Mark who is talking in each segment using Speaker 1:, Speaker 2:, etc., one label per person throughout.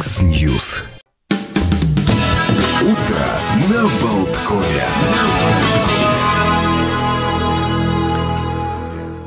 Speaker 1: Mix News. Утро на Болткоме.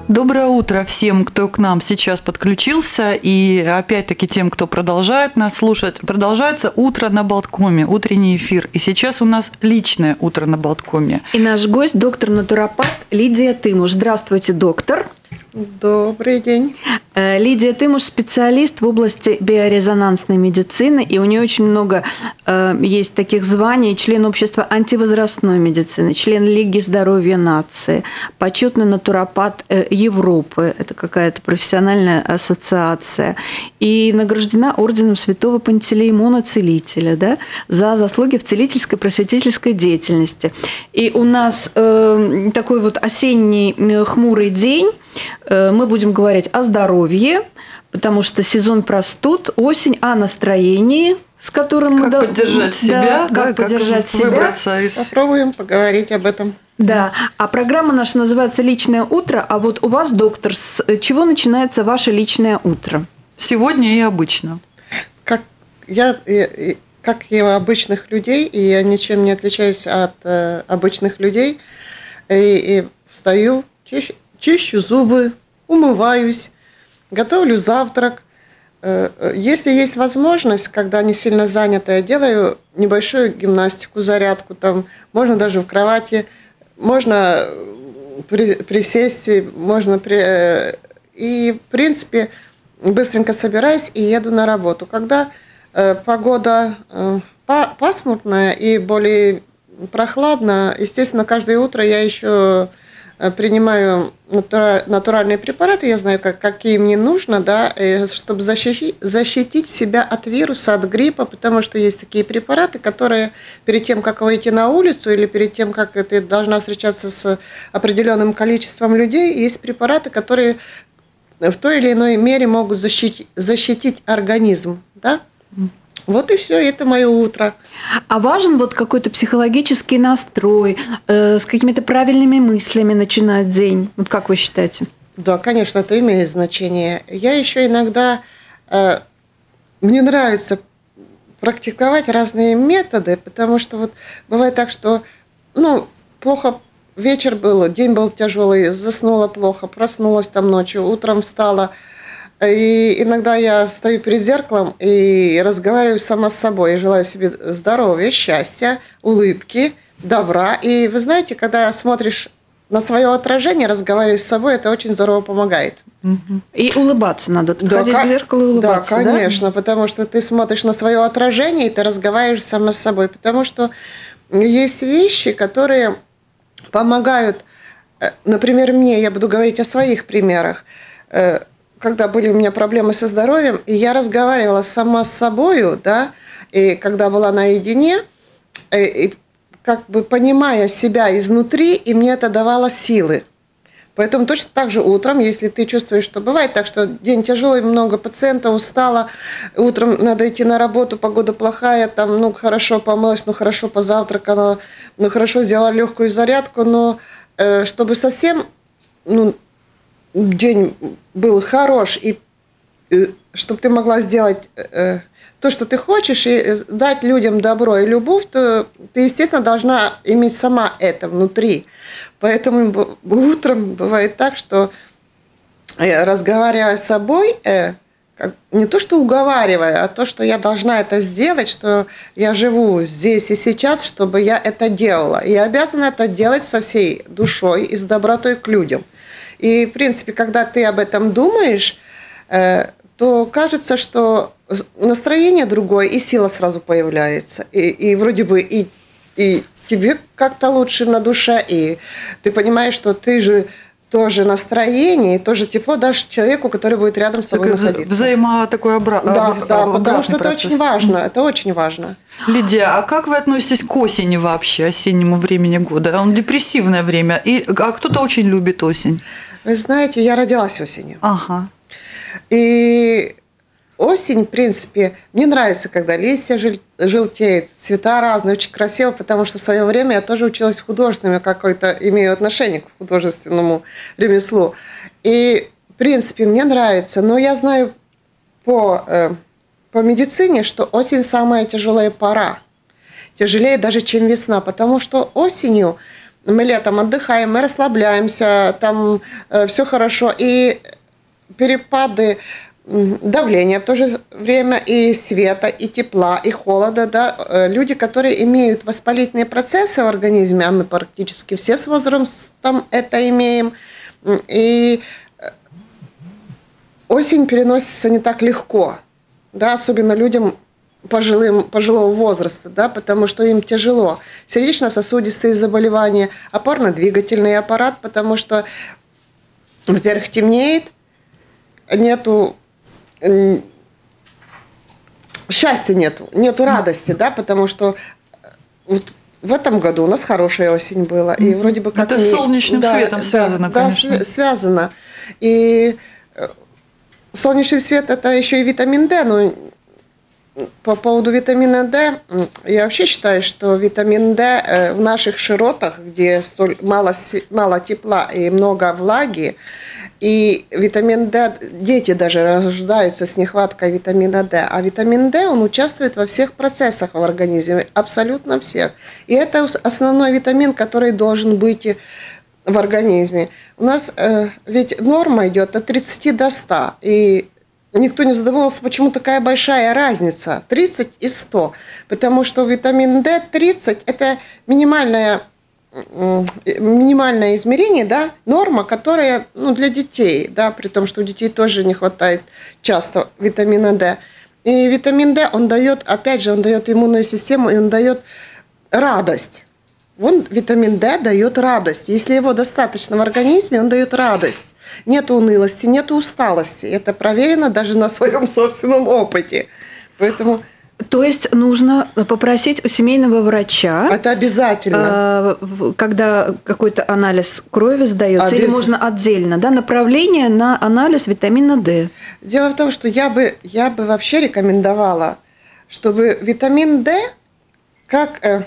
Speaker 2: Доброе утро всем, кто к нам сейчас подключился, и опять-таки тем, кто продолжает нас слушать. Продолжается утро на Болткоме, утренний эфир. И сейчас у нас личное утро на Болткоме.
Speaker 3: И наш гость, доктор натуропат Лидия Тымуш. Здравствуйте, доктор.
Speaker 4: Добрый день.
Speaker 3: Э, Лидия Тымуш – специалист в области биорезонансной медицины, и у нее очень много э, есть таких званий. Член общества антивозрастной медицины, член Лиги здоровья нации, почетный натуропат э, Европы, это какая-то профессиональная ассоциация, и награждена орденом святого Пантелеймона Целителя да, за заслуги в целительской просветительской деятельности. И у нас э, такой вот осенний э, хмурый день – мы будем говорить о здоровье, потому что сезон простуд, осень, о настроении, с которым
Speaker 2: как
Speaker 3: мы...
Speaker 2: поддержать да, себя,
Speaker 3: да, как поддержать себя.
Speaker 2: Выбраться из...
Speaker 4: Попробуем поговорить об этом.
Speaker 3: Да, а программа наша называется «Личное утро», а вот у вас, доктор, с чего начинается ваше личное утро?
Speaker 2: Сегодня и обычно.
Speaker 4: Как я, как и у обычных людей, и я ничем не отличаюсь от э, обычных людей, и, и встаю, чищу, чищу зубы, умываюсь, готовлю завтрак. Э, э, если есть возможность, когда не сильно занята, я делаю небольшую гимнастику, зарядку, там, можно даже в кровати, можно присесть, можно при... Э, и, в принципе, быстренько собираюсь и еду на работу. Когда погода пасмурная и более прохладно, естественно, каждое утро я еще Э, принимаю натуральные препараты, я знаю, как, какие мне нужно, да, чтобы защитить, защитить себя от вируса, от гриппа, потому что есть такие препараты, которые перед тем, как выйти на улицу или перед тем, как ты должна встречаться с определенным количеством людей, есть препараты, которые в той или иной мере могут защитить, защитить организм, да, вот и все, это мое утро.
Speaker 3: А важен вот какой-то психологический настрой, э, с какими-то правильными мыслями начинать день. Вот как вы считаете?
Speaker 4: Да, конечно, это имеет значение. Я еще иногда э, мне нравится практиковать разные методы, потому что вот бывает так, что ну плохо вечер был, день был тяжелый, заснула плохо, проснулась там ночью, утром встала и иногда я стою перед зеркалом и разговариваю сама с собой. Я желаю себе здоровья, счастья, улыбки, добра. И вы знаете, когда смотришь на свое отражение, разговаривать с собой, это очень здорово помогает.
Speaker 3: И улыбаться надо. Подходить да, к зеркалу и улыбаться.
Speaker 4: Да, конечно, да? потому что ты смотришь на свое отражение, и ты разговариваешь сама с собой. Потому что есть вещи, которые помогают, э, например, мне, я буду говорить о своих примерах, э, когда были у меня проблемы со здоровьем, и я разговаривала сама с собою, да, и когда была наедине, и, и как бы понимая себя изнутри, и мне это давало силы. Поэтому точно так же утром, если ты чувствуешь, что бывает так, что день тяжелый, много пациентов, устала, утром надо идти на работу, погода плохая, там, ну, хорошо помылась, ну, хорошо позавтракала, ну, хорошо сделала легкую зарядку, но э, чтобы совсем, ну, день был хорош, и э, чтобы ты могла сделать э, то, что ты хочешь, и э, дать людям добро и любовь, то ты, естественно, должна иметь сама это внутри. Поэтому утром бывает так, что разговаривая с собой, не то что уговаривая, а то, что я должна это сделать, что я живу здесь и сейчас, чтобы я это делала. И я обязана это делать со всей душой и с добротой к людям. И, в принципе, когда ты об этом думаешь, э, то кажется, что настроение другое, и сила сразу появляется. И, и вроде бы и, и тебе как-то лучше на душе, и ты понимаешь, что ты же тоже настроение, и тоже тепло дашь человеку, который будет рядом с тобой так, находиться.
Speaker 2: Взаимо такое обра...
Speaker 4: Да, да, потому что процесс. это очень важно, это очень важно.
Speaker 2: Лидия, а как вы относитесь к осени вообще, осеннему времени года? Он депрессивное время, и, а кто-то очень любит осень.
Speaker 4: Вы знаете, я родилась осенью.
Speaker 2: Ага.
Speaker 4: И осень, в принципе, мне нравится, когда листья желтеют, цвета разные, очень красиво, потому что в свое время я тоже училась художественным, я какое-то имею отношение к художественному ремеслу. И, в принципе, мне нравится, но я знаю по э, по медицине, что осень самая тяжелая пора. Тяжелее даже, чем весна, потому что осенью мы летом отдыхаем, мы расслабляемся, там э, все хорошо. И перепады давления в то же время и света, и тепла, и холода. Да? Э, люди, которые имеют воспалительные процессы в организме, а мы практически все с возрастом это имеем, и э, осень переносится не так легко, да, особенно людям пожилым, пожилого возраста, да, потому что им тяжело. Сердечно-сосудистые заболевания, опорно-двигательный аппарат, потому что, во-первых, темнеет, нету счастья нету, нету радости, да, потому что э, вот в этом году у нас хорошая осень была, и вроде бы как
Speaker 2: это с солнечным да, светом да, связано,
Speaker 4: да,
Speaker 2: конечно.
Speaker 4: Да, связано. И э, солнечный свет это еще и витамин D, но по поводу витамина D, я вообще считаю, что витамин D э, в наших широтах, где столь мало, мало тепла и много влаги, и витамин D, дети даже рождаются с нехваткой витамина D, а витамин D, он участвует во всех процессах в организме, абсолютно всех. И это основной витамин, который должен быть в организме. У нас э, ведь норма идет от 30 до 100, и никто не задумывался, почему такая большая разница 30 и 100. Потому что витамин D 30 – это минимальное, минимальное измерение, да, норма, которая ну, для детей, да, при том, что у детей тоже не хватает часто витамина D. И витамин D, он дает, опять же, он дает иммунную систему, и он дает радость. Он, витамин D дает радость. Если его достаточно в организме, он дает радость. Нет унылости, нет усталости. Это проверено даже на своем собственном опыте. Поэтому
Speaker 3: то есть нужно попросить у семейного врача.
Speaker 4: Это обязательно.
Speaker 3: Э, когда какой-то анализ крови сдается, Обяз... или можно отдельно, да, направление на анализ витамина D.
Speaker 4: Дело в том, что я бы, я бы вообще рекомендовала, чтобы витамин D, как э,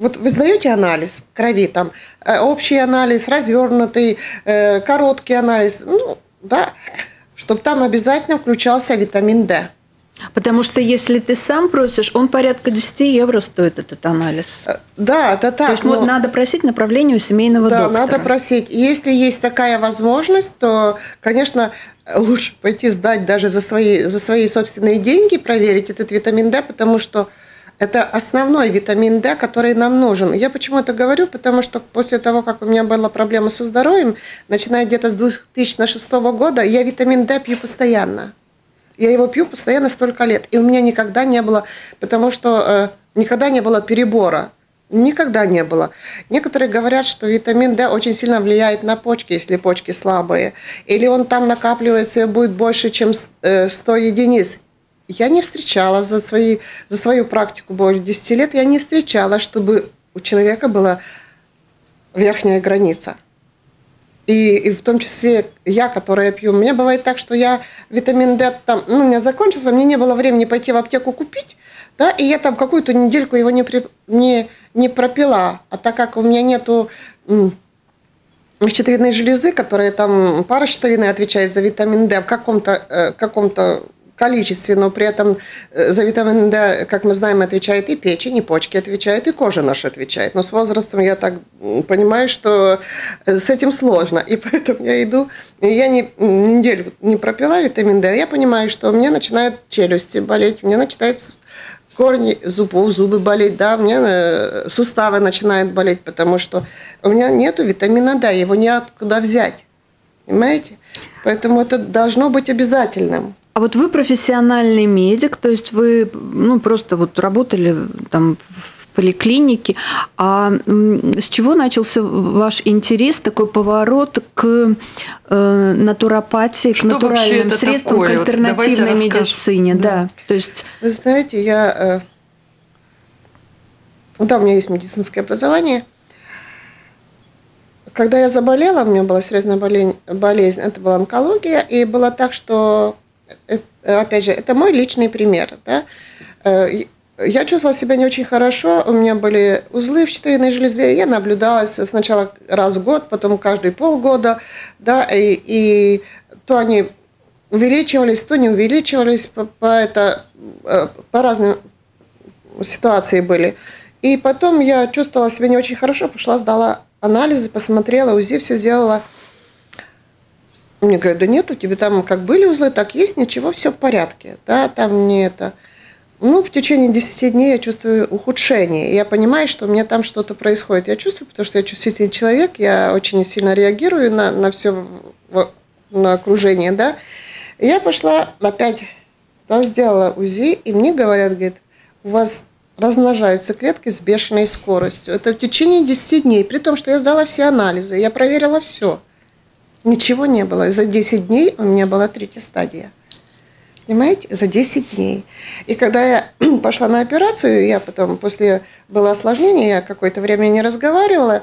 Speaker 4: вот вы сдаете анализ крови, там э, общий анализ, развернутый, э, короткий анализ, ну, да, чтобы там обязательно включался витамин D.
Speaker 3: Потому что если ты сам просишь, он порядка 10 евро стоит этот анализ. Э,
Speaker 4: да, это так. То
Speaker 3: есть но... надо просить направление у семейного
Speaker 4: да,
Speaker 3: доктора.
Speaker 4: Да, надо просить. Если есть такая возможность, то, конечно, лучше пойти сдать даже за свои, за свои собственные деньги, проверить этот витамин D, потому что это основной витамин D, который нам нужен. Я почему это говорю? Потому что после того, как у меня была проблема со здоровьем, начиная где-то с 2006 года, я витамин D пью постоянно. Я его пью постоянно столько лет. И у меня никогда не было, потому что э, никогда не было перебора. Никогда не было. Некоторые говорят, что витамин D очень сильно влияет на почки, если почки слабые. Или он там накапливается и будет больше, чем 100 э, единиц. Я не встречала за, свои, за свою практику более 10 лет, я не встречала, чтобы у человека была верхняя граница. И, и в том числе я, которая пью. У меня бывает так, что я витамин D там, ну, у меня закончился, мне не было времени пойти в аптеку купить, да, и я там какую-то недельку его не, при, не, не пропила. А так как у меня нету щитовидной железы, которая там пара щитовидной отвечает за витамин D в каком-то э, каком-то количестве, но при этом э, за витамин D, как мы знаем, отвечает и печень, и почки отвечают, и кожа наша отвечает. Но с возрастом я так понимаю, что э, с этим сложно. И поэтому я иду, я не, неделю не пропила витамин D, я понимаю, что у меня начинают челюсти болеть, у меня начинают корни зубов, зубы болеть, да, меня э, суставы начинают болеть, потому что у меня нету витамина D, его неоткуда взять. Понимаете? Поэтому это должно быть обязательным.
Speaker 3: А вот вы профессиональный медик, то есть вы ну, просто вот работали там в поликлинике. А с чего начался ваш интерес, такой поворот к э, натуропатии,
Speaker 2: Что
Speaker 3: к натуральным средствам,
Speaker 2: такое?
Speaker 3: к альтернативной медицине? Да. да. То есть...
Speaker 4: Вы знаете, я... Э, да, у меня есть медицинское образование. Когда я заболела, у меня была серьезная болезнь, болезнь это была онкология, и было так, что опять же, это мой личный пример. Да? Э, я чувствовала себя не очень хорошо, у меня были узлы в щитовидной железе, я наблюдалась сначала раз в год, потом каждые полгода, да, и, и то они увеличивались, то не увеличивались, по, по, это, э, по разным ситуации были. И потом я чувствовала себя не очень хорошо, пошла, сдала анализы, посмотрела, УЗИ все сделала. Мне говорят, да нет, у тебя там как были узлы, так есть, ничего, все в порядке. Да, там не это. Ну, в течение 10 дней я чувствую ухудшение. Я понимаю, что у меня там что-то происходит. Я чувствую, потому что я чувствительный человек, я очень сильно реагирую на, на все на окружение, да. Я пошла опять, да, сделала УЗИ, и мне говорят, говорит, у вас размножаются клетки с бешеной скоростью. Это в течение 10 дней, при том, что я сдала все анализы, я проверила все. Ничего не было. За 10 дней у меня была третья стадия. Понимаете? За 10 дней. И когда я пошла на операцию, я потом, после было осложнение, я какое-то время не разговаривала,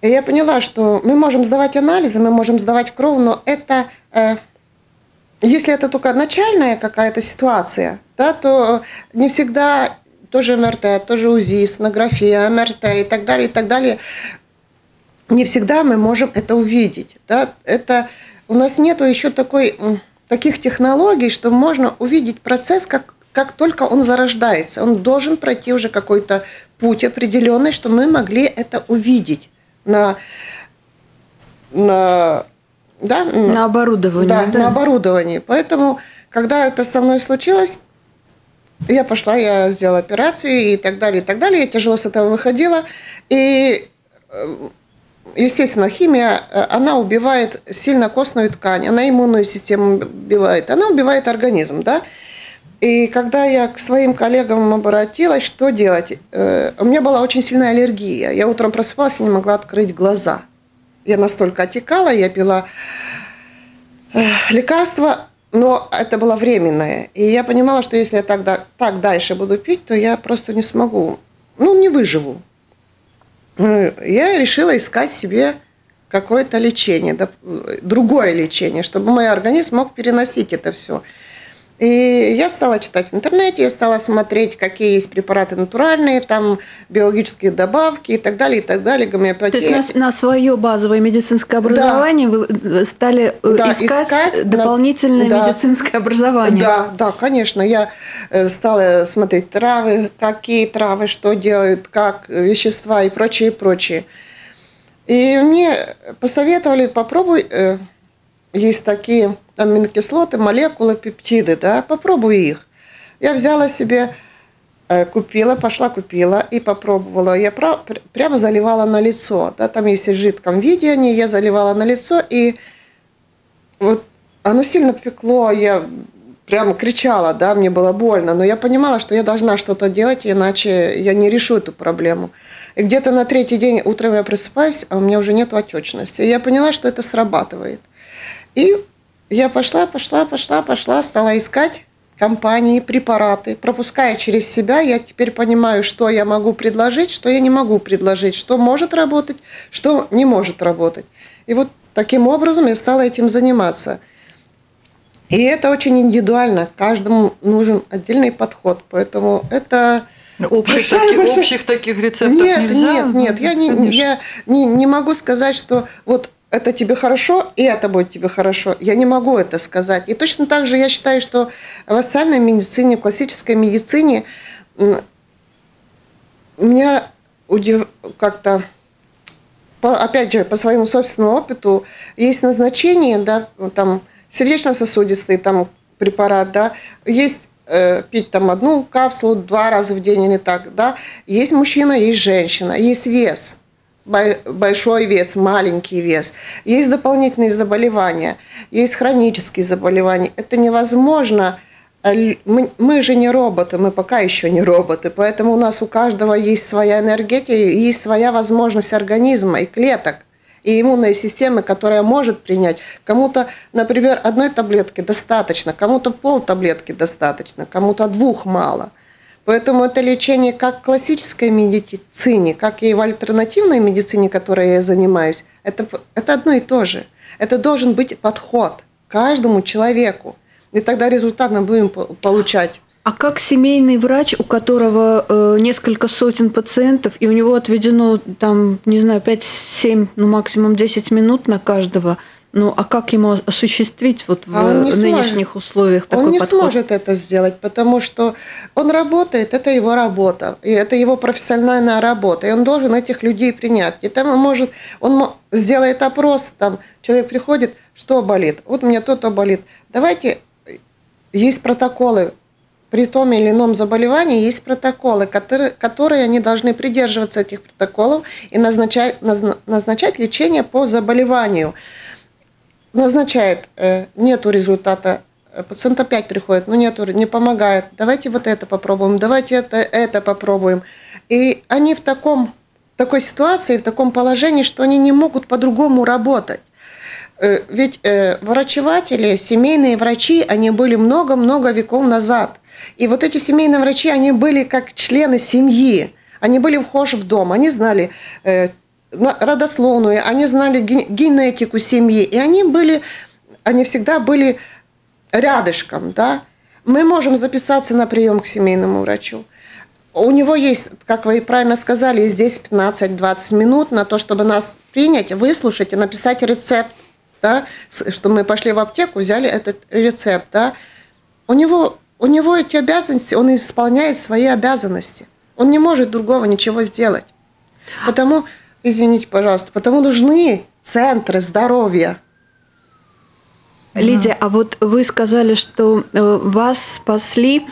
Speaker 4: и я поняла, что мы можем сдавать анализы, мы можем сдавать кровь, но это, э, если это только начальная какая-то ситуация, да, то не всегда тоже МРТ, тоже УЗИ, сонография, МРТ и так далее, и так далее. Не всегда мы можем это увидеть. Да? Это, у нас нет еще такой таких технологий, что можно увидеть процесс, как, как только он зарождается. Он должен пройти уже какой-то путь определенный, что мы могли это увидеть на, на,
Speaker 3: да, на оборудовании.
Speaker 4: Да, да, на оборудовании. Поэтому, когда это со мной случилось, я пошла, я сделала операцию и так далее, и так далее. Я тяжело с этого выходила. И э, естественно, химия, э, она убивает сильно костную ткань, она иммунную систему убивает, она убивает организм, да. И когда я к своим коллегам обратилась, что делать? Э, у меня была очень сильная аллергия. Я утром просыпалась и не могла открыть глаза. Я настолько отекала, я пила э, лекарства, но это было временное. И я понимала, что если я тогда так дальше буду пить, то я просто не смогу, ну, не выживу. Ну, я решила искать себе какое-то лечение, другое лечение, чтобы мой организм мог переносить это все. И я стала читать в интернете, я стала смотреть, какие есть препараты натуральные, там биологические добавки и так далее, и так далее, гомеопатия.
Speaker 3: То есть на, на свое базовое медицинское образование да. вы стали э, да, искать, искать дополнительное на... медицинское образование?
Speaker 4: Да, да, конечно. Я э, стала смотреть травы, какие травы, что делают, как вещества и прочее, прочее. И мне посоветовали, попробуй э, есть такие аминокислоты, молекулы, пептиды, да, попробуй их. Я взяла себе, э, купила, пошла купила и попробовала. Я прямо заливала на лицо, да, там есть в жидком виде они, я заливала на лицо, и вот оно сильно пекло, я прямо кричала, да, мне было больно, но я понимала, что я должна что-то делать, иначе я не решу эту проблему. И где-то на третий день утром я просыпаюсь, а у меня уже нет отечности. И я поняла, что это срабатывает. И я пошла, пошла, пошла, пошла, стала искать компании, препараты. Пропуская через себя, я теперь понимаю, что я могу предложить, что я не могу предложить, что может работать, что не может работать. И вот таким образом я стала этим заниматься. И это очень индивидуально, каждому нужен отдельный подход, поэтому это...
Speaker 2: Общих, таких, общих таких рецептов
Speaker 4: нет,
Speaker 2: нельзя?
Speaker 4: Нет, нет, я, не, я не, не могу сказать, что вот это тебе хорошо, и это будет тебе хорошо. Я не могу это сказать. И точно так же я считаю, что в официальной медицине, в классической медицине меня удив... как-то, опять же, по своему собственному опыту, есть назначение, да, там, сердечно-сосудистый там, препарат, да, есть э, пить там одну капсулу два раза в день или так, да, есть мужчина, есть женщина, есть вес – большой вес, маленький вес. Есть дополнительные заболевания, есть хронические заболевания. Это невозможно. Мы, же не роботы, мы пока еще не роботы, поэтому у нас у каждого есть своя энергетика, есть своя возможность организма и клеток и иммунной системы, которая может принять. Кому-то, например, одной таблетки достаточно, кому-то пол таблетки достаточно, кому-то двух мало – Поэтому это лечение как в классической медицине, как и в альтернативной медицине, которой я занимаюсь, это, это одно и то же. Это должен быть подход каждому человеку. И тогда результат мы будем получать.
Speaker 3: А как семейный врач, у которого э, несколько сотен пациентов, и у него отведено там, не знаю, 5-7, ну максимум 10 минут на каждого, Ну, а как ему осуществить вот в
Speaker 4: А он не
Speaker 3: нынешних
Speaker 4: сможет.
Speaker 3: условиях такой
Speaker 4: он не
Speaker 3: подход?
Speaker 4: сможет это сделать, потому что он работает, это его работа, и это его профессиональная работа, и он должен этих людей принять. И там он может, он сделает опрос, там человек приходит, что болит, вот меня то-то болит. Давайте, есть протоколы, при том или ином заболевании есть протоколы, которые, которые они должны придерживаться этих протоколов и назначать, назна- назначать лечение по заболеванию назначает, э, нету результата, э, пациент опять приходит, ну нету, не помогает, давайте вот это попробуем, давайте это, это попробуем. И они в таком, такой ситуации, в таком положении, что они не могут по-другому работать. Э, Ведь врачеватели, семейные врачи, они были много-много веков назад. И вот эти семейные врачи, они были как члены семьи. Они были вхожи в дом, они знали на- родословную, они знали ге- генетику семьи. И они были, они всегда были рядышком, да. Мы можем записаться на прием к семейному врачу. У него есть, как вы правильно сказали, здесь 15-20 минут на то, чтобы нас принять, выслушать и написать рецепт, да, что мы пошли в аптеку, взяли этот рецепт, да. У него, у него эти обязанности, он исполняет свои обязанности. Он не может другого ничего сделать. Потому, извините, пожалуйста, потому нужны центры здоровья.
Speaker 3: Лидия, а вот вы сказали, что э, вас спасли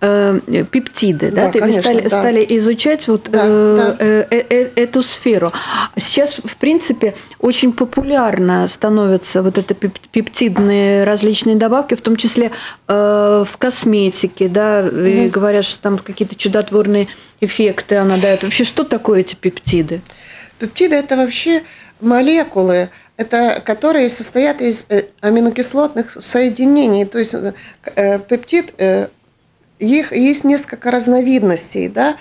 Speaker 3: э, пептиды, да?
Speaker 4: Да,
Speaker 3: Ты-
Speaker 4: конечно,
Speaker 3: стали,
Speaker 4: да.
Speaker 3: стали изучать вот
Speaker 4: Да,
Speaker 3: э,
Speaker 4: да.
Speaker 3: э, э, э, эту сферу. Сейчас, в принципе, очень популярно становятся вот это пеп- пептидные различные добавки, в том числе э, в косметике, да, и говорят, что там какие-то чудотворные эффекты она дает. Вообще, что такое эти пептиды?
Speaker 4: Пептиды – это вообще молекулы, это, которые состоят из э, аминокислотных соединений. То есть э, пептид, э, их есть несколько разновидностей. Да?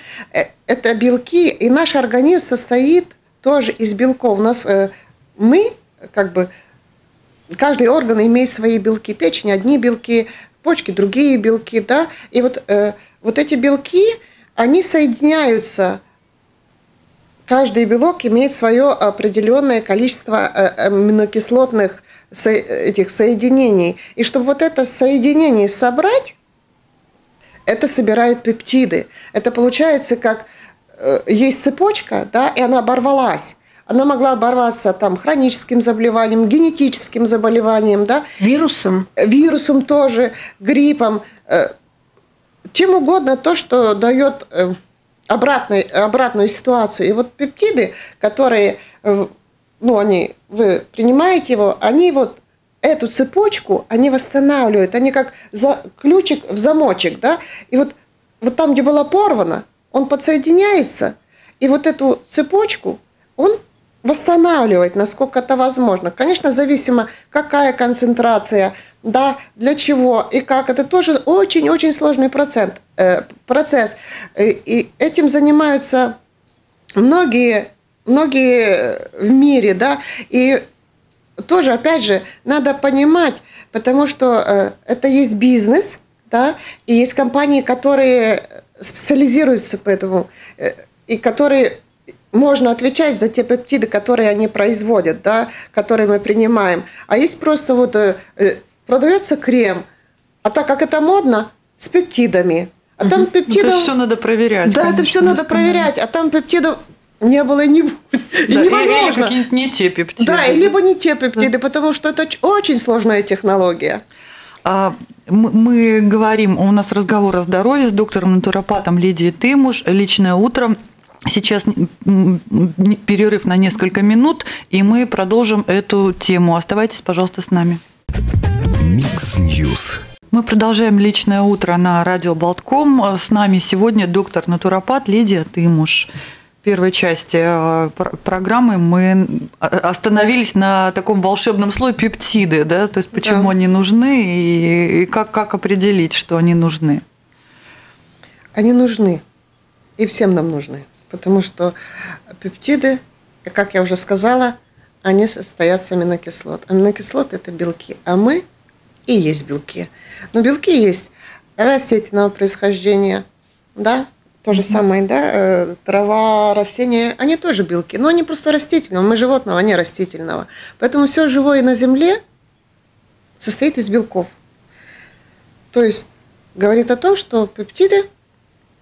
Speaker 4: Это белки, и наш организм состоит тоже из белков. У нас мы, как бы, каждый орган имеет свои белки. Печень – одни белки, почки – другие белки. Да? И вот, вот эти белки, они соединяются Каждый белок имеет свое определенное количество э, аминокислотных со- этих соединений. И чтобы вот это соединение собрать, это собирают пептиды. Это получается как э, есть цепочка, да, и она оборвалась. Она могла оборваться там хроническим заболеванием, генетическим заболеванием, да,
Speaker 3: Вирусом?
Speaker 4: вирусом тоже, гриппом, э, чем угодно то, что дает обратный, обратную ситуацию. И вот пептиды, которые, э, ну, они, вы принимаете его, они вот эту цепочку, они восстанавливают, они как за, ключик в замочек, да, и вот, вот там, где было порвано, он подсоединяется, и вот эту цепочку он восстанавливает, насколько это возможно. Конечно, зависимо, какая концентрация, да, для чего и как. Это тоже очень-очень сложный процент, э, процесс. Э, И этим занимаются многие, многие в мире, да, и тоже, опять же, надо понимать, потому что э, это есть бизнес, да, и есть компании, которые специализируются по этому, э, и которые можно отвечать за те пептиды, которые они производят, да, которые мы принимаем. А есть просто вот э, э, продается крем, а так как это модно, с пептидами. А там
Speaker 2: Ну,
Speaker 4: пептидов...
Speaker 2: Это все надо проверять.
Speaker 4: Да, это
Speaker 2: конечно,
Speaker 4: все надо проверять, а там пептидов не было и не будет. И
Speaker 2: Да, или- или
Speaker 4: невозможно.
Speaker 2: какие-нибудь не те пептиды.
Speaker 4: Да, и либо не те пептиды, потому что это очень сложная технология.
Speaker 2: А, Мы мы говорим, у нас разговор о здоровье с доктором натуропатом Лидией Тымуш. Личное утро. Сейчас перерыв на несколько минут, и мы продолжим эту тему. Оставайтесь, пожалуйста, с нами.
Speaker 1: Mix News.
Speaker 2: Мы продолжаем личное утро на радио Болтком. С нами сегодня доктор натуропат Лидия Тымуш. В первой части э, пр- программы мы э, остановились на таком волшебном слове пептиды, да, то есть почему
Speaker 4: Да.
Speaker 2: они нужны и, и как, как определить, что они нужны.
Speaker 4: Они нужны. И всем нам нужны. Потому что пептиды, как я уже сказала, они состоят с аминокислот. Аминокислоты – это белки, а мы и есть белки. Но белки есть растительного происхождения, да, То же самое, да, э, трава, растения, они тоже белки, но они просто растительного. Мы животного, а не растительного. Поэтому все живое на Земле состоит из белков. То есть говорит о том, что пептиды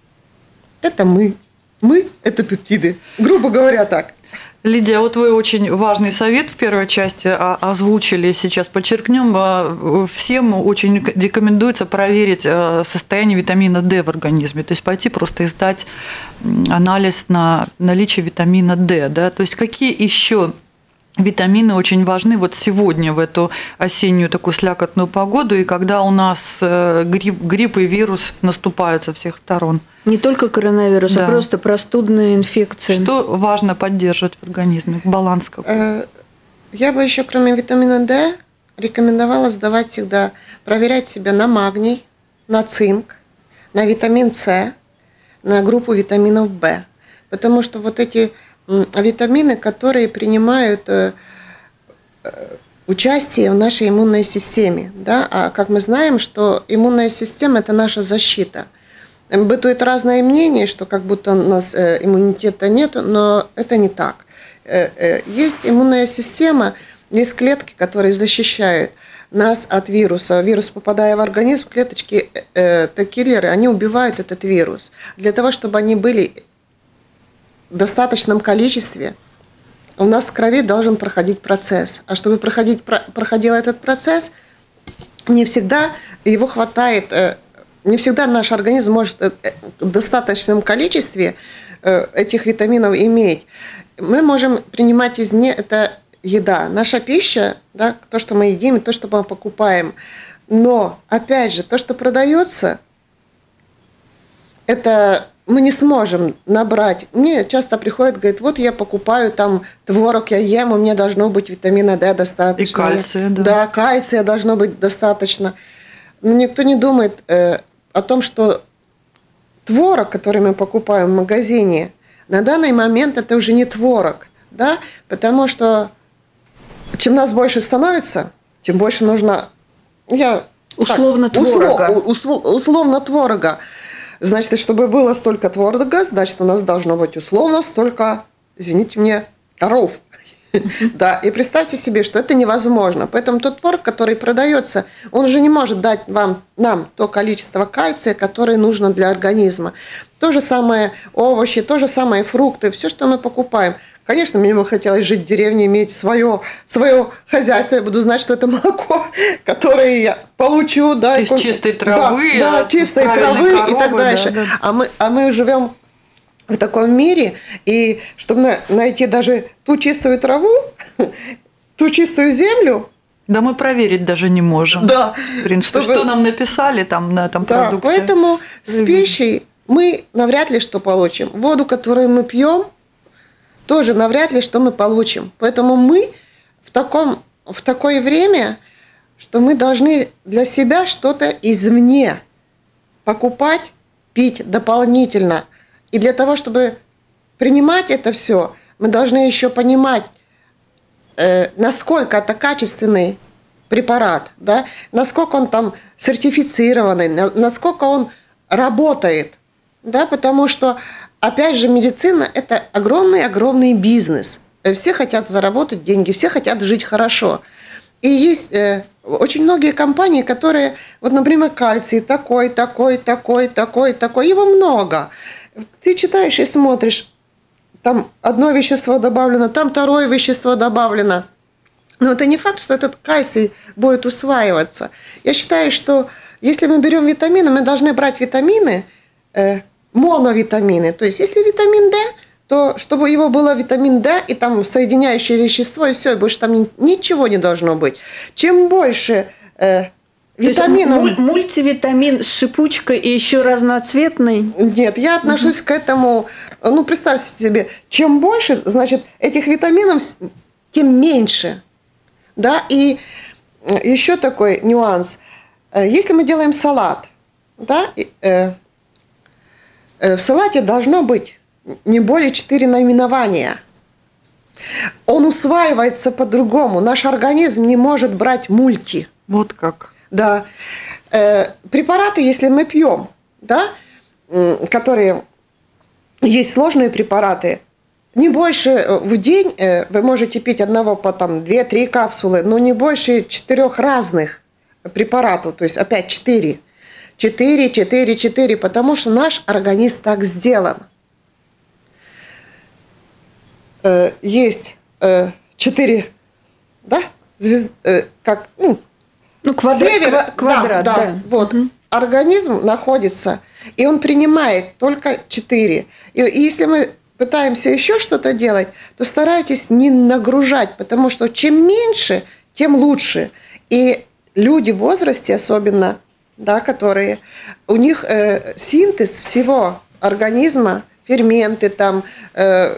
Speaker 4: – это мы. Мы – это пептиды. Грубо говоря, так.
Speaker 2: Лидия, вот вы очень важный совет в первой части озвучили сейчас. Подчеркнем, а, всем очень рекомендуется проверить а, состояние витамина D в организме. То есть пойти просто издать анализ на наличие витамина D. Да? То есть какие еще витамины очень важны вот сегодня в эту осеннюю такую слякотную погоду и когда у нас э, грипп, грипп и вирус наступают со всех сторон.
Speaker 3: Не только коронавирус, а да. а просто простудные инфекции.
Speaker 2: Что важно поддерживать в организме? Баланс какой? Э,
Speaker 4: я бы еще, кроме витамина D, рекомендовала сдавать всегда, проверять себя на магний, на цинк, на витамин С, на группу витаминов В. Потому что вот эти витамины, которые принимают э, э, участие в нашей иммунной системе. Да? А как мы знаем, что иммунная система – это наша защита. Бытует разное мнение, что как будто у нас э, иммунитета нет, но это не так. Есть иммунная система, есть клетки, которые защищают нас от вируса. Вирус, попадая в организм, клеточки, э, киллеры, они убивают этот вирус. Для того, чтобы они были достаточном количестве у нас в крови должен проходить процесс. А чтобы проходить, проходил этот процесс, не всегда его хватает, э, не всегда наш организм может э, в достаточном количестве э, этих витаминов иметь. Мы можем принимать из нее, это еда, наша пища, да, то, что мы едим, то, что мы покупаем. Но, опять же, то, что продается, это мы не сможем набрать. Мне часто приходят, говорят, вот я покупаю там творог, я ем, у меня должно быть витамина D достаточно.
Speaker 2: И кальция, да.
Speaker 4: Да, кальция должно быть достаточно. Но никто не думает э, о том, что творог, который мы покупаем в магазине, на данный момент это уже не творог, да, потому что чем нас больше становится, тем больше нужно,
Speaker 3: я условно так, творога.
Speaker 4: Услов, услов, условно творога. Значит, чтобы было столько творога, значит, у нас должно быть условно столько, извините мне, коров. Да, и представьте себе, что это невозможно. Поэтому тот творог, который продается, он уже не может дать вам, нам то количество кальция, которое нужно для организма. То же самое овощи, то же самое фрукты, все, что мы покупаем – Конечно, мне бы хотелось жить в деревне, иметь свое, свое хозяйство. Я буду знать, что это молоко, которое я получу. Да,
Speaker 2: Из чистой травы.
Speaker 4: Да, да чистой травы коровы, и так дальше. Да, да. А, мы, а мы живем в таком мире, и чтобы найти даже ту чистую траву, ту чистую землю,
Speaker 2: да мы проверить даже не можем.
Speaker 4: Да.
Speaker 2: В принципе, чтобы... что нам написали там на этом да, продукте.
Speaker 4: Поэтому с пищей мы навряд ли что получим. Воду, которую мы пьем, тоже навряд ли что мы получим. Поэтому мы в, таком, в такое время, что мы должны для себя что-то извне покупать, пить дополнительно. И для того, чтобы принимать это все, мы должны еще понимать, э, насколько это качественный препарат, да, насколько он там сертифицированный, насколько он работает, да, потому что опять же, медицина – это огромный-огромный бизнес. Все хотят заработать деньги, все хотят жить хорошо. И есть э, очень многие компании, которые, вот, например, кальций такой, такой, такой, такой, такой, его много. Ты читаешь и смотришь, там одно вещество добавлено, там второе вещество добавлено. Но это не факт, что этот кальций будет усваиваться. Я считаю, что если мы берем витамины, мы должны брать витамины, э, моновитамины. То есть, если витамин D, то чтобы его было витамин D и там соединяющее вещество, и все, и больше там ничего не должно быть. Чем больше э, витаминов...
Speaker 3: Есть, мультивитамин с шипучкой и еще разноцветный?
Speaker 4: Нет, я отношусь угу. к этому... Ну, представьте себе, чем больше, значит, этих витаминов, тем меньше. Да, и еще такой нюанс. Э, если мы делаем салат, да, э, Э, в салате должно быть не более 4 наименования. Он усваивается по-другому. Наш организм не может брать мульти.
Speaker 2: Вот как.
Speaker 4: Да. Э, препараты, если мы пьем, да, которые есть сложные препараты. Не больше э, в день э, вы можете пить одного по там 2-3 капсулы, но не больше четырех разных препаратов, то есть опять 4. 4, 4, 4, потому что наш организм так сделан. Э, есть 4, да, звезд, как, ну,
Speaker 3: ну
Speaker 4: север,
Speaker 3: квадрат,
Speaker 4: да, да,
Speaker 3: да.
Speaker 4: вот. Угу. Организм находится, и он принимает только 4. И если мы пытаемся еще что-то делать, то старайтесь не нагружать, потому что чем меньше, тем лучше. И люди в возрасте особенно, да, которые, у них э, синтез всего организма, ферменты там, э,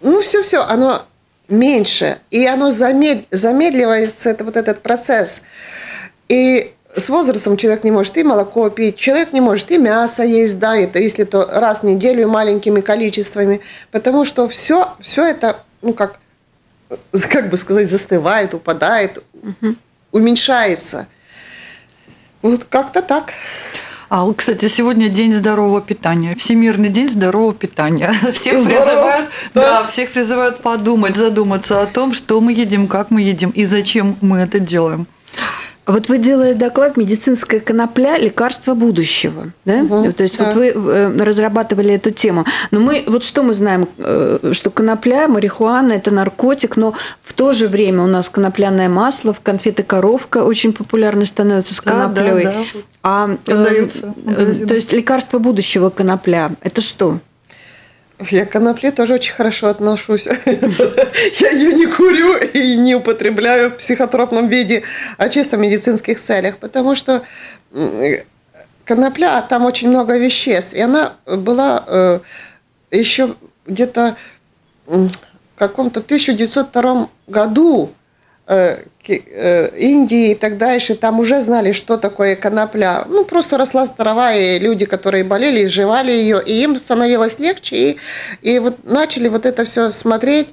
Speaker 4: ну все-все, оно меньше, и оно замед, замедливается, это вот этот процесс. И с возрастом человек не может и молоко пить, человек не может и мясо есть, да, это если то раз в неделю маленькими количествами, потому что все, все это, ну как, как бы сказать, застывает, упадает, угу. уменьшается. Вот как-то так.
Speaker 2: А, кстати, сегодня день здорового питания, Всемирный день здорового питания. Всех Здорово, призывают, да. да, всех призывают подумать, задуматься о том, что мы едим, как мы едим и зачем мы это делаем.
Speaker 3: Вот вы делали доклад «Медицинская конопля. Лекарство будущего». Да? Угу, То есть да. вот вы э, разрабатывали эту тему. Но мы, вот что мы знаем, э, что конопля, марихуана – это наркотик, но в то же время у нас конопляное масло, в конфеты коровка очень популярны становятся с коноплей. Да, да, да. А, Продаются. Э, то есть лекарство будущего конопля – это что?
Speaker 4: Я к конопле тоже очень хорошо отношусь. Я ее не курю и не употребляю в психотропном виде, а чисто в медицинских целях, потому что конопля, там очень много веществ, и она была э, еще где-то в каком-то 1902 году Индии и так дальше, там уже знали, что такое конопля. Ну, просто росла трава, и люди, которые болели, жевали ее, и им становилось легче, и, и вот начали вот это все смотреть,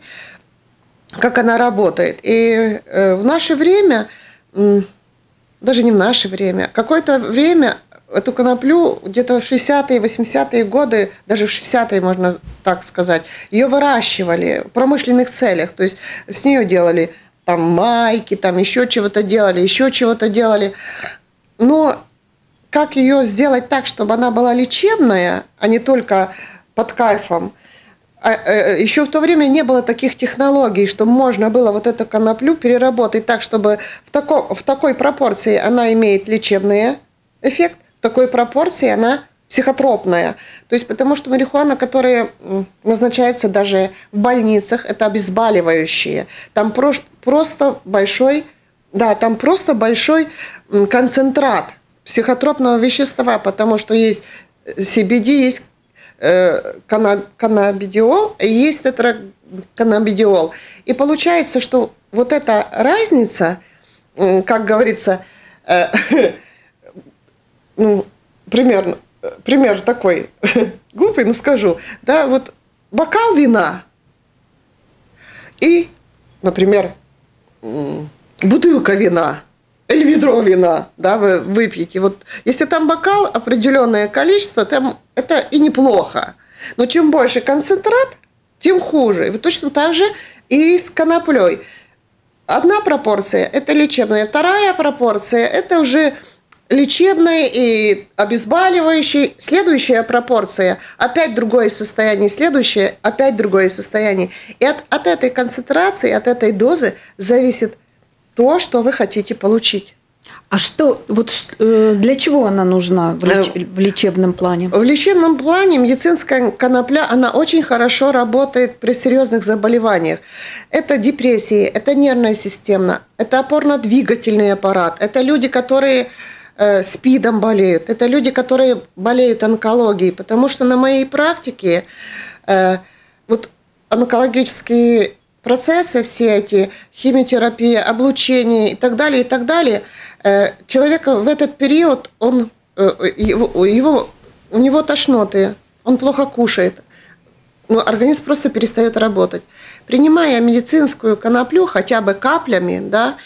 Speaker 4: как она работает. И э, в наше время, даже не в наше время, какое-то время эту коноплю где-то в 60-е, 80-е годы, даже в 60-е, можно так сказать, ее выращивали в промышленных целях. То есть с нее делали там майки, там еще чего-то делали, еще чего-то делали. Но как ее сделать так, чтобы она была лечебная, а не только под кайфом, а, э, еще в то время не было таких технологий, что можно было вот эту коноплю переработать так, чтобы в, тако, в такой пропорции она имеет лечебный эффект, в такой пропорции она психотропная. То есть потому что марихуана, которая назначается даже в больницах, это обезболивающие. Там просто, большой, да, там просто большой концентрат психотропного вещества, потому что есть CBD, есть э, каннабидиол, есть тетраканнабидиол. И получается, что вот эта разница, как говорится, э, ну, примерно пример такой глупый, но скажу. Да, вот бокал вина и, например, бутылка вина или ведро вина, да, вы выпьете. Вот если там бокал определенное количество, там это и неплохо. Но чем больше концентрат, тем хуже. Вот точно так же и с коноплей. Одна пропорция – это лечебная, вторая пропорция – это уже лечебный и обезболивающий. Следующая пропорция – опять другое состояние. Следующее – опять другое состояние. И от, от этой концентрации, от этой дозы зависит то, что вы хотите получить.
Speaker 3: А что, вот э, для чего она нужна в, леч, в лечебном плане?
Speaker 4: В лечебном плане медицинская конопля, она очень хорошо работает при серьезных заболеваниях. Это депрессии, это нервная система, это опорно-двигательный аппарат, это люди, которые э, СПИДом болеют, это люди, которые болеют онкологией, потому что на моей практике э, вот онкологические процессы, все эти химиотерапия, облучение и так далее, и так далее, э, человека в этот период, он, э, его, его, у него тошноты, он плохо кушает, но организм просто перестает работать. Принимая медицинскую коноплю хотя бы каплями, да,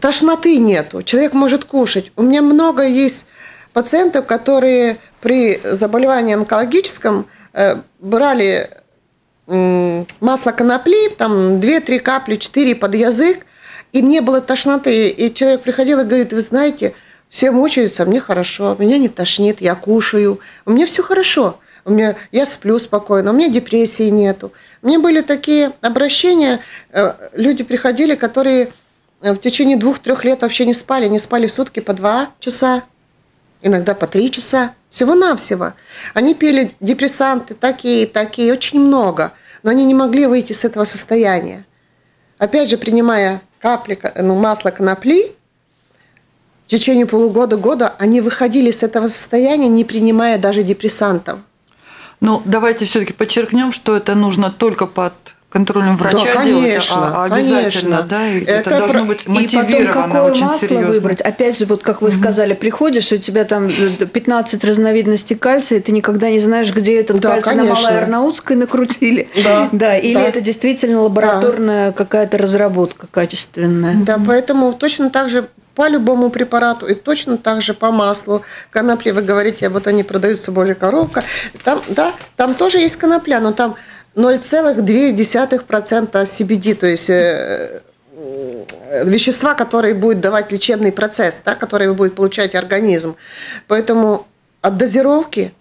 Speaker 4: тошноты нету, человек может кушать. У меня много есть пациентов, которые при заболевании онкологическом э, брали масло конопли, там 2-3 капли, 4 под язык, и не было тошноты. И человек приходил и говорит, вы знаете, все мучаются, мне хорошо, меня не тошнит, я кушаю, у меня все хорошо, у меня, я сплю спокойно, у меня депрессии нету. Мне были такие обращения, э, люди приходили, которые в течение двух-трех лет вообще не спали, не спали в сутки по два часа, иногда по три часа, всего-навсего. Они пили депрессанты такие, такие, очень много, но они не могли выйти с этого состояния. Опять же, принимая капли, ну, масло конопли, в течение полугода-года они выходили с этого состояния, не принимая даже депрессантов.
Speaker 2: Ну, давайте все-таки подчеркнем, что это нужно только под контролем врача
Speaker 4: да,
Speaker 2: делать,
Speaker 4: конечно,
Speaker 2: а обязательно,
Speaker 4: конечно.
Speaker 2: да, и это,
Speaker 4: Это
Speaker 2: должно быть
Speaker 3: И потом
Speaker 2: мотивировано
Speaker 3: какое
Speaker 2: очень
Speaker 3: масло
Speaker 2: серьезно.
Speaker 3: выбрать? Опять же, вот как вы сказали, приходишь, и у тебя там э, 15 разновидностей кальция, и ты никогда не знаешь, где этот
Speaker 4: Да,
Speaker 3: кальций на
Speaker 4: конечно.
Speaker 3: Малой Арнаутской накрутили.
Speaker 4: Да,
Speaker 3: да, или
Speaker 4: да.
Speaker 3: это действительно лабораторная какая-то разработка качественная.
Speaker 4: Да, поэтому точно так же по любому препарату и точно так же по маслу. Конопли, вы говорите, вот они продаются божья коровка. Там, да, там тоже есть конопля, но там 0,2% CBD, то есть э, э, вещества, которые будет давать лечебный процесс, да, который будет получать организм. Поэтому от дозировки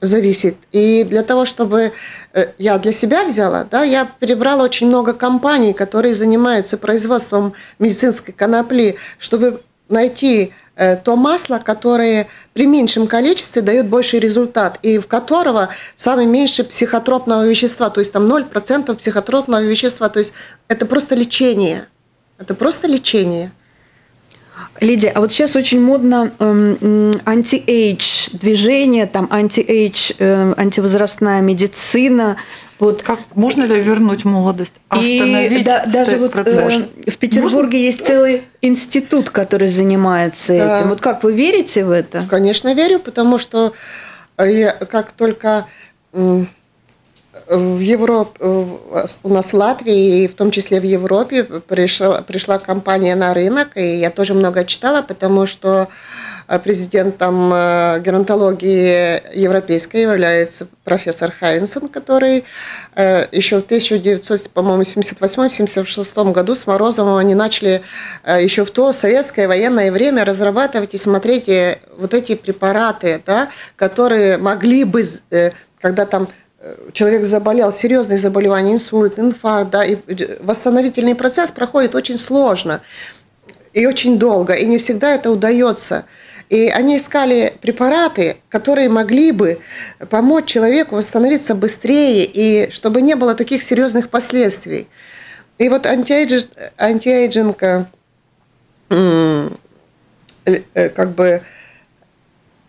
Speaker 4: зависит. И для того, чтобы э, я для себя взяла, да, я перебрала очень много компаний, которые занимаются производством медицинской конопли, чтобы найти то масло, которое при меньшем количестве дает больший результат, и в которого самый меньше психотропного вещества, то есть там 0% психотропного вещества, то есть это просто лечение. Это просто лечение.
Speaker 3: Лидия, а вот сейчас очень модно эм, anti-age движение, там anti-age, эм, антивозрастная медицина. Вот.
Speaker 2: Как можно ли вернуть молодость?
Speaker 3: И
Speaker 2: Остановить
Speaker 3: да- даже вот
Speaker 2: процесс?
Speaker 3: э, в Петербурге есть целый институт, который занимается
Speaker 4: Да.
Speaker 3: этим. Вот как вы верите в это?
Speaker 4: Конечно, верю, потому что э, я, как только в Европе, у нас в Латвии, и в том числе в Европе, пришла, пришла компания на рынок, и я тоже много читала, потому что э, президентом э, геронтологии европейской является профессор Хайвенсон, который э, еще в 1978-76 году с Морозовым они начали еще в то советское военное время разрабатывать и смотреть вот эти препараты, да, которые могли бы, когда там человек заболел, серьезные заболевания, инсульт, инфаркт, да, и э, восстановительный процесс проходит очень сложно и очень долго, и не всегда это удается. И они искали препараты, которые могли бы помочь человеку восстановиться быстрее, и чтобы не было таких серьезных последствий. И вот anti-age- anti-aging, м, э, как бы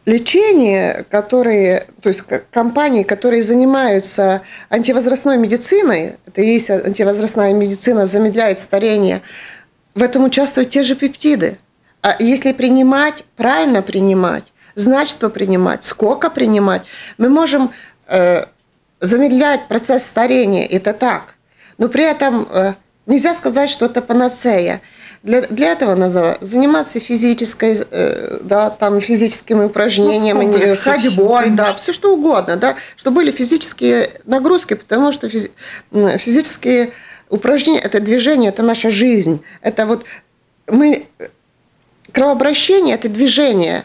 Speaker 4: лечение, которые, то есть компании, которые занимаются антивозрастной медициной, это и есть антивозрастная медицина, замедляет старение, в этом участвуют те же пептиды. А если принимать, правильно принимать, знать, что принимать, сколько принимать, мы можем э, замедлять процесс старения, это так. Но при этом э, нельзя сказать, что это панацея. Для, для этого надо заниматься физической, э, да, там, физическими упражнениями,
Speaker 2: Ну, комплексе
Speaker 4: ходьбой,
Speaker 2: всё,
Speaker 4: да, все что угодно, да, чтобы были физические нагрузки, потому что физи- физические упражнения, это движение, это наша жизнь, это вот мы кровообращение – это движение.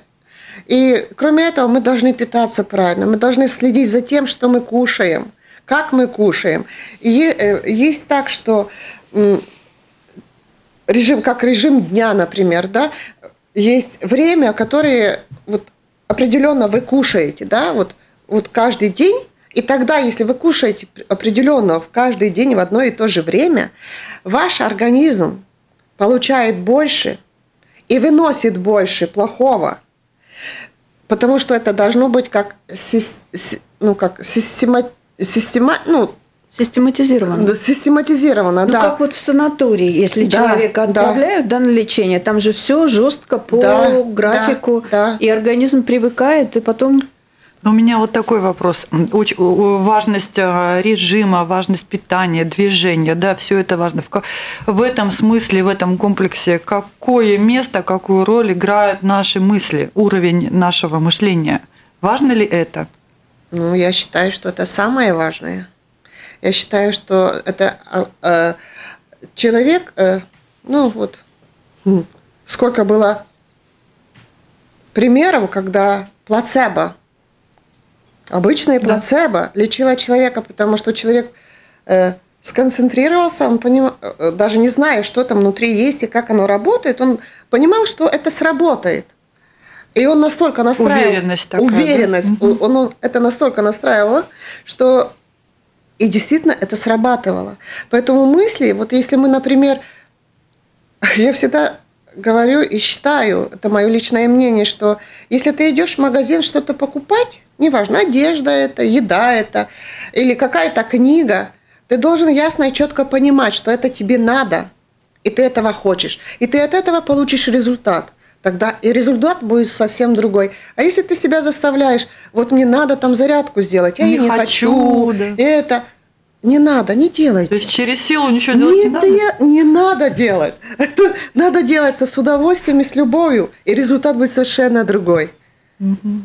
Speaker 4: И кроме этого мы должны питаться правильно, мы должны следить за тем, что мы кушаем, как мы кушаем. И э, есть так, что режим, как режим дня, например, да, есть время, которое вот определенно вы кушаете, да, вот, вот каждый день, и тогда, если вы кушаете определенно в каждый день в одно и то же время, ваш организм получает больше и выносит больше плохого, потому что это должно быть как, ну, как система, система, ну,
Speaker 3: Систематизировано.
Speaker 4: да, систематизировано,
Speaker 3: Ну,
Speaker 4: да.
Speaker 3: как вот в санатории, если
Speaker 4: Да,
Speaker 3: человека
Speaker 4: да.
Speaker 3: отправляют да, на лечение, там же все жестко по
Speaker 4: Да,
Speaker 3: графику,
Speaker 4: да, да.
Speaker 3: и организм привыкает, и потом
Speaker 2: У меня вот такой вопрос. Очень, важность а, режима, важность питания, движения, да, все это важно. В, в этом смысле, в этом комплексе, какое место, какую роль играют наши мысли, уровень нашего мышления? Важно ли это?
Speaker 4: Ну, я считаю, что это самое важное. Я считаю, что это э, человек, э, ну вот, сколько было примеров, когда плацебо Обычное плацебо да. лечило человека, потому что человек э, сконцентрировался, он поним... Э, даже не зная, что там внутри есть и как оно работает, он понимал, что это сработает. И он настолько настраивал...
Speaker 2: Уверенность такая.
Speaker 4: Уверенность. Да? Он, он это настолько настраивало, что и действительно это срабатывало. Поэтому мысли, вот если мы, например, я всегда говорю и считаю, это мое личное мнение, что если ты идешь в магазин что-то покупать, неважно, одежда это, еда это, или какая-то книга, ты должен ясно и четко понимать, что это тебе надо, и ты этого хочешь, и ты от этого получишь результат. Тогда и результат будет совсем другой. А если ты себя заставляешь, вот мне надо там зарядку сделать, я не, не хочу, хочу да. это, не надо, не делайте.
Speaker 2: То есть через силу ничего делать не, не надо?
Speaker 4: Не, не надо делать. Это надо делать с удовольствием и с любовью, и результат будет совершенно другой.
Speaker 2: Угу.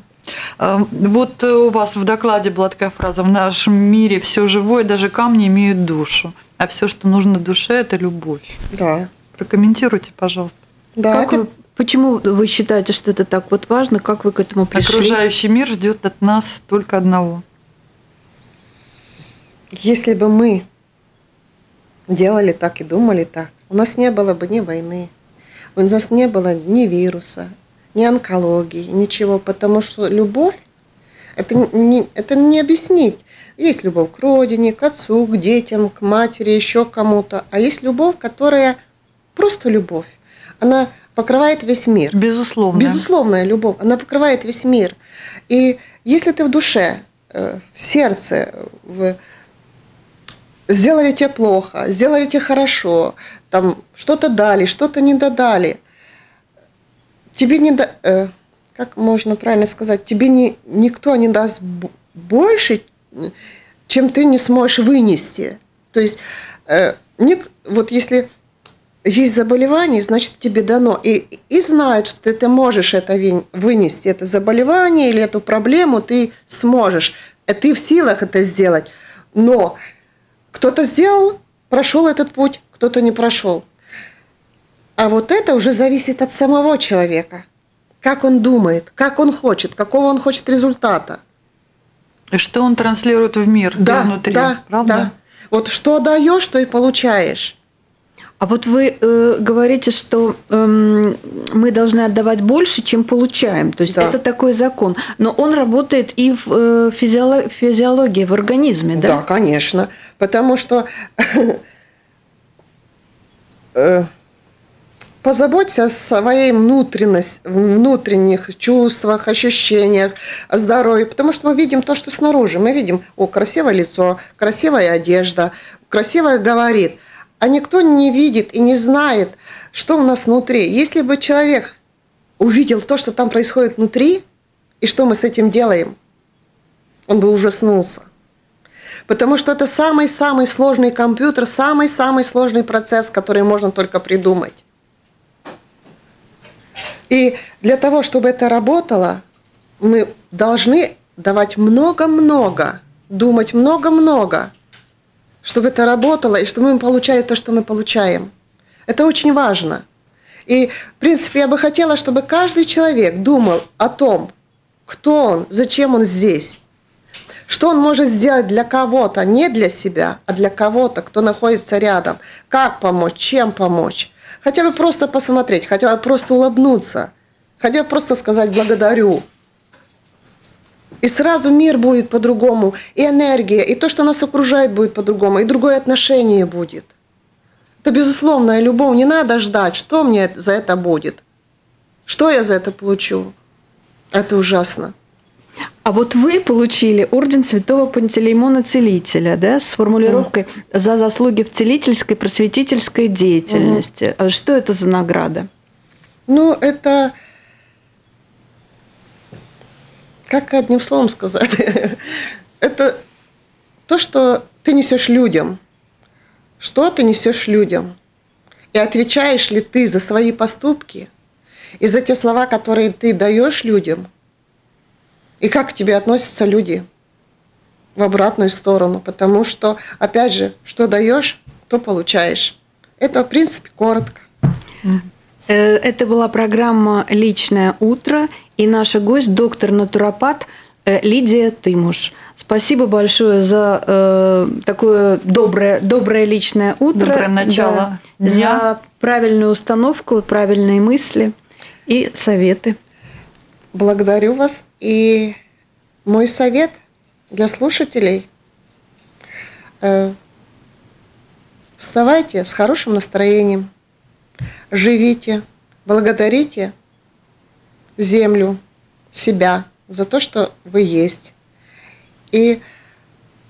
Speaker 2: Вот у вас в докладе была такая фраза: в нашем мире все живое, даже камни имеют душу, а все, что нужно душе, это любовь.
Speaker 4: Да.
Speaker 2: Прокомментируйте, пожалуйста.
Speaker 3: Да. Как это... вы, почему вы считаете, что это так вот важно? Как вы к этому пришли?
Speaker 2: Окружающий мир ждет от нас только одного
Speaker 4: если бы мы делали так и думали так, у нас не было бы ни войны, у нас не было ни вируса, ни онкологии, ничего, потому что любовь это не, это не объяснить. Есть любовь к родине, к отцу, к детям, к матери, еще кому-то. А есть любовь, которая просто любовь. Она покрывает весь мир.
Speaker 2: Безусловно.
Speaker 4: Безусловная любовь. Она покрывает весь мир. И если ты в душе, э, в сердце, в, сделали тебе плохо, сделали тебе хорошо, там что-то дали, что-то не додали. Тебе не да, э, как можно правильно сказать, тебе не, никто не даст больше, чем ты не сможешь вынести. То есть, э, не, вот если есть заболевание, значит тебе дано. И, и знают, что ты, ты можешь это вынести, это заболевание или эту проблему ты сможешь. Э, ты в силах это сделать. Но кто-то сделал, прошел этот путь, кто-то не прошел. А вот это уже зависит от самого человека. Как он думает, как он хочет, какого он хочет результата.
Speaker 2: И что он транслирует в мир
Speaker 4: да,
Speaker 2: изнутри.
Speaker 4: Да,
Speaker 2: правда?
Speaker 4: Да. Вот что даешь, то и получаешь.
Speaker 3: А вот вы э, говорите, что э, мы должны отдавать больше, чем получаем. То есть да. это такой закон. Но он работает и в э, физиолог, физиологии, в организме, да?
Speaker 4: Да, конечно. Потому что э, позаботься о своей внутренность, внутренних чувствах, ощущениях, о здоровье. Потому что мы видим то, что снаружи. Мы видим, о, красивое лицо, красивая одежда, красивое говорит – а никто не видит и не знает, что у нас внутри. Если бы человек увидел то, что там происходит внутри, и что мы с этим делаем, он бы ужаснулся. Потому что это самый-самый сложный компьютер, самый-самый сложный процесс, который можно только придумать. И для того, чтобы это работало, мы должны давать много-много, думать много-много – чтобы это работало, и чтобы мы получали то, что мы получаем. Это очень важно. И, в принципе, я бы хотела, чтобы каждый человек думал о том, кто он, зачем он здесь, что он может сделать для кого-то, не для себя, а для кого-то, кто находится рядом, как помочь, чем помочь. Хотя бы просто посмотреть, хотя бы просто улыбнуться, хотя бы просто сказать благодарю – и сразу мир будет по-другому, и энергия, и то, что нас окружает, будет по-другому, и другое отношение будет. Это безусловная любовь. Не надо ждать, что мне за это будет. Что я за это получу. Это ужасно.
Speaker 3: А вот вы получили орден Святого Пантелеймона Целителя, да, с формулировкой за заслуги в целительской просветительской деятельности. Mm. Что это за награда?
Speaker 4: Ну, это как одним словом сказать, это то, что ты несешь людям. Что ты несешь людям? И отвечаешь ли ты за свои поступки и за те слова, которые ты даешь людям? И как к тебе относятся люди в обратную сторону? Потому что, опять же, что даешь, то получаешь. Это, в принципе, коротко.
Speaker 3: Э, это была программа «Личное утро», и наша гость – доктор-натуропат э, Лидия Тымуш. Спасибо большое за э, такое доброе, доброе личное утро.
Speaker 2: Доброе начало
Speaker 3: да,
Speaker 2: дня.
Speaker 3: За правильную установку, правильные мысли и советы.
Speaker 4: Благодарю вас. И мой совет для слушателей э, – вставайте с хорошим настроением, живите, благодарите землю, себя за то, что вы есть. И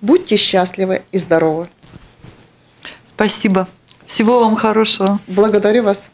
Speaker 4: будьте счастливы и здоровы.
Speaker 2: Спасибо. Всего вам хорошего.
Speaker 4: Благодарю вас.